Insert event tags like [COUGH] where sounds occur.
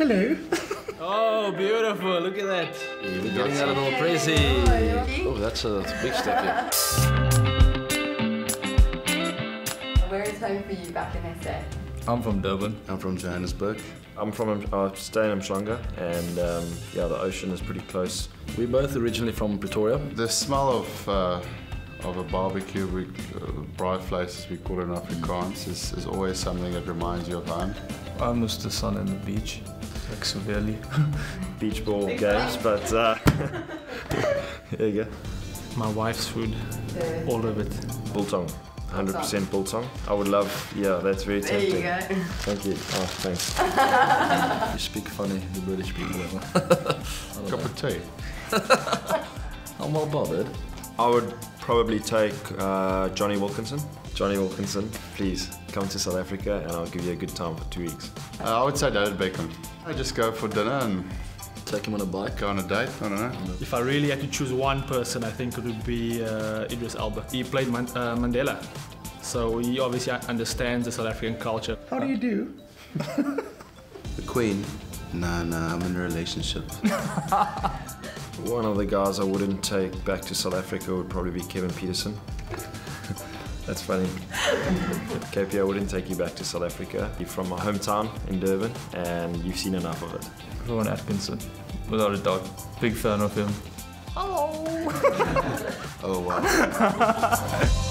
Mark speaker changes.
Speaker 1: Hello.
Speaker 2: Oh, beautiful. Look at that.
Speaker 3: We're getting that little crazy. Oh, that's a big step here.
Speaker 4: Where is home for you back in SA?
Speaker 2: I'm from Durban.
Speaker 5: I'm from Johannesburg.
Speaker 6: I'm from uh, stay in Umhlanga, and um, yeah, the ocean is pretty close.
Speaker 3: We're both originally from Pretoria.
Speaker 5: The smell of uh, of a barbecue, we, uh, braaivleis as we call it in Afrikaans, is, is always something that reminds you of home.
Speaker 2: I miss the sun and the beach, like severely. [LAUGHS]
Speaker 6: Beach ball games, but uh, [LAUGHS] there you go.
Speaker 2: My wife's food, all of it.
Speaker 6: Biltong, 100% biltong. I would love, yeah, that's very
Speaker 4: There
Speaker 6: tempting.
Speaker 4: you go. [LAUGHS]
Speaker 6: Thank you. Oh, thanks.
Speaker 3: You speak funny, the British people.
Speaker 5: Cup of tea.
Speaker 3: I'm well bothered.
Speaker 6: I would probably take uh, Jonny Wilkinson. Jonny Wilkinson, please come to South Africa and I'll give you a good time for two weeks.
Speaker 5: Uh, I would say David Beckham. I just go for dinner and
Speaker 3: Take him on a bike.
Speaker 5: go on a date. I don't know.
Speaker 7: If I really had to choose one person, I think it would be uh, Idris Elba. He played Man- uh, Mandela, so he obviously understands the South African culture.
Speaker 1: How do you do? [LAUGHS]
Speaker 8: The Queen? Nah, nah, I'm in a relationship. [LAUGHS]
Speaker 6: One of the guys I wouldn't take back to South Africa would probably be Kevin Pietersen. That's funny. KP, I wouldn't take you back to South Africa. You're from my hometown in Durban and you've seen enough of it.
Speaker 2: Rowan Atkinson, without a doubt. Big fan of him. Hello!
Speaker 5: Oh wow. [LAUGHS]